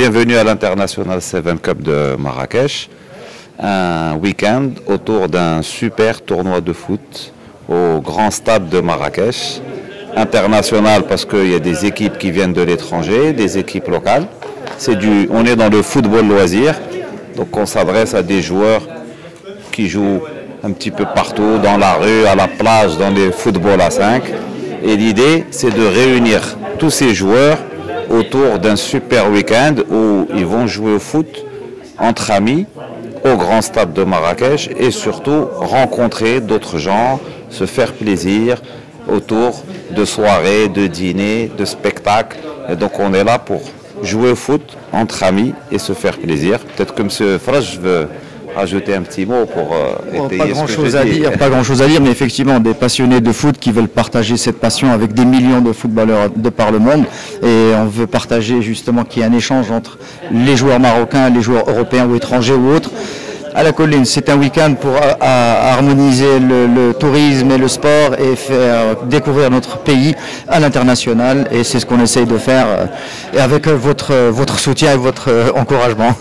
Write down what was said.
bienvenue à l'International 7 Cup de Marrakech. Un week-end autour d'un super tournoi de foot au grand stade de Marrakech. International parce qu'il y a des équipes qui viennent de l'étranger, des équipes locales. C'est du, on est dans le football loisir, donc on s'adresse à des joueurs qui jouent un petit peu partout, dans la rue, à la plage, dans les footballs à 5. Et l'idée, c'est de réunir tous ces joueurs autour d'un super week-end où ils vont jouer au foot entre amis au grand stade de Marrakech et surtout rencontrer d'autres gens, se faire plaisir autour de soirées, de dîners, de spectacles. Et donc on est là pour jouer au foot entre amis et se faire plaisir. Peut-être que M. Fraj veut rajouter un petit mot pour euh, étayer pas ce grand que chose je à dis. dire, pas grand chose à dire, mais effectivement des passionnés de foot qui veulent partager cette passion avec des millions de footballeurs de par le monde, et on veut partager justement qu'il y ait un échange entre les joueurs marocains, les joueurs européens ou étrangers ou autres. À la colline, c'est un week-end pour euh, à- harmoniser le, le tourisme et le sport et faire découvrir notre pays à l'international, et c'est ce qu'on essaye de faire, euh, et avec euh, votre, votre soutien et votre encouragement.